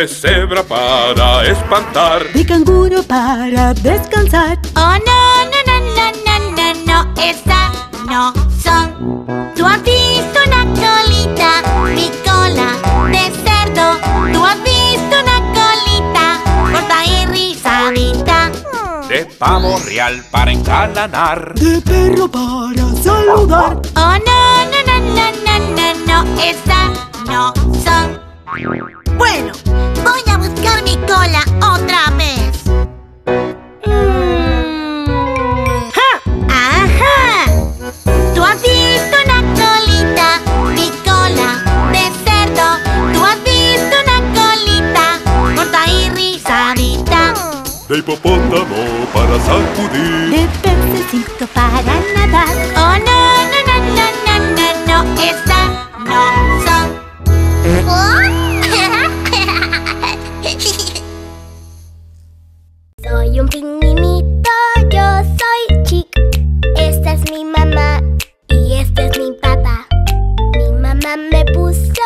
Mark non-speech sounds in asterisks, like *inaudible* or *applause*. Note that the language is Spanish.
De cebra para espantar. De canguro para descansar. Oh, no, no, no, no, no, no, no. Esas no son. ¿Tú has visto una colita? Mi cola de cerdo. ¿Tú has visto una colita? Corta y rizadita. De pavo real para encalanar. De perro para saludar. Oh, no, no, no, no, no, no, no, esas no son. Bueno, de hipopótamo para sacudir. De pececito para nadar. Oh, no, no, no, no, no, no, no, esa no son. *laughs* Soy un pingüinito, yo soy Chic. Esta es mi mamá y este es mi papá. Mi mamá me puso